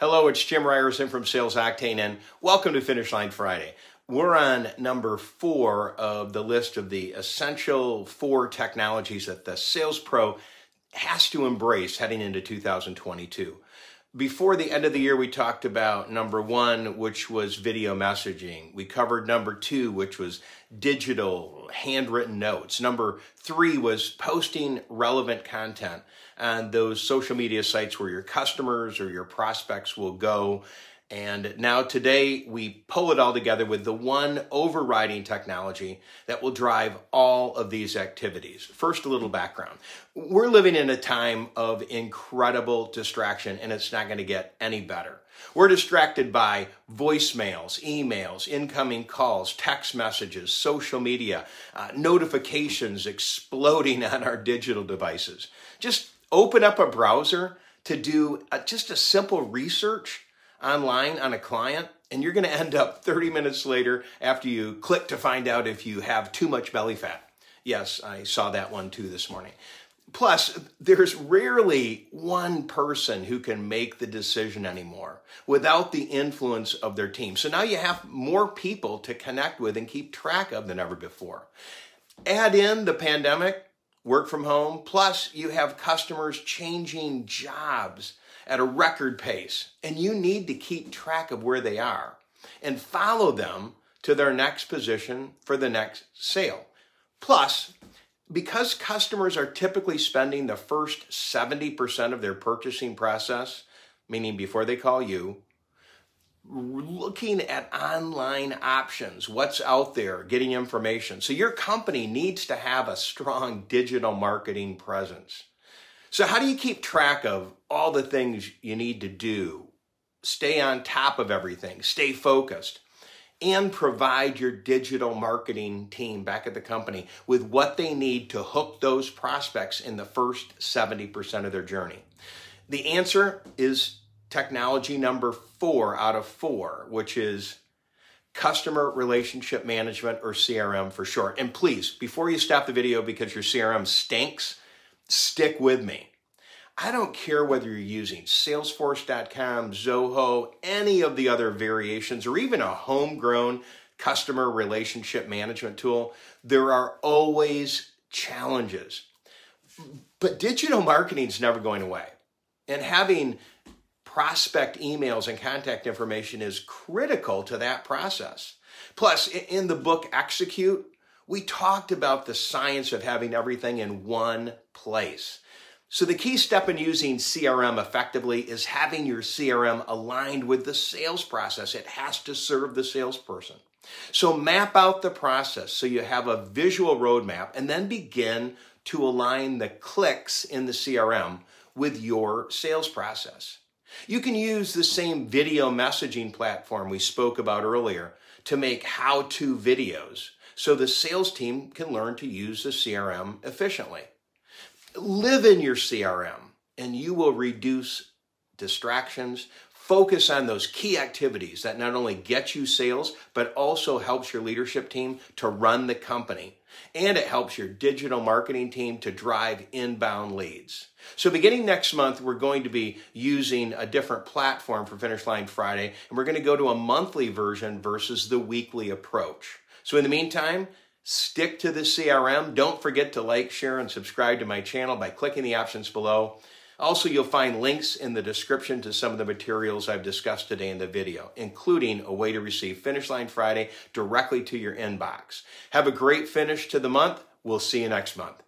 Hello, it's Jim Ryerson from Sales Octane, and welcome to Finish Line Friday. We're on number four of the list of the essential four technologies that the sales pro has to embrace heading into 2022. Before the end of the year, we talked about number one, which was video messaging. We covered number two, which was digital handwritten notes. Number three was posting relevant content on those social media sites where your customers or your prospects will go and now today we pull it all together with the one overriding technology that will drive all of these activities. First, a little background. We're living in a time of incredible distraction and it's not going to get any better. We're distracted by voicemails, emails, incoming calls, text messages, social media, uh, notifications exploding on our digital devices. Just open up a browser to do a, just a simple research online on a client and you're going to end up 30 minutes later after you click to find out if you have too much belly fat. Yes, I saw that one too this morning. Plus, there's rarely one person who can make the decision anymore without the influence of their team. So now you have more people to connect with and keep track of than ever before. Add in the pandemic, work from home, plus you have customers changing jobs at a record pace, and you need to keep track of where they are and follow them to their next position for the next sale. Plus, because customers are typically spending the first 70% of their purchasing process, meaning before they call you, looking at online options, what's out there, getting information. So your company needs to have a strong digital marketing presence. So, how do you keep track of all the things you need to do? Stay on top of everything, stay focused, and provide your digital marketing team back at the company with what they need to hook those prospects in the first 70% of their journey. The answer is technology number four out of four, which is customer relationship management or CRM for short. And please, before you stop the video because your CRM stinks, stick with me. I don't care whether you're using Salesforce.com, Zoho, any of the other variations, or even a homegrown customer relationship management tool, there are always challenges. But digital marketing is never going away. And having prospect emails and contact information is critical to that process. Plus, in the book Execute, we talked about the science of having everything in one place. So the key step in using CRM effectively is having your CRM aligned with the sales process. It has to serve the salesperson. So map out the process so you have a visual roadmap and then begin to align the clicks in the CRM with your sales process. You can use the same video messaging platform we spoke about earlier to make how to videos so the sales team can learn to use the CRM efficiently. Live in your CRM and you will reduce distractions. Focus on those key activities that not only get you sales, but also helps your leadership team to run the company. And it helps your digital marketing team to drive inbound leads. So beginning next month, we're going to be using a different platform for Finish Line Friday, and we're going to go to a monthly version versus the weekly approach. So in the meantime, stick to the CRM. Don't forget to like, share, and subscribe to my channel by clicking the options below. Also, you'll find links in the description to some of the materials I've discussed today in the video, including a way to receive Finish Line Friday directly to your inbox. Have a great finish to the month. We'll see you next month.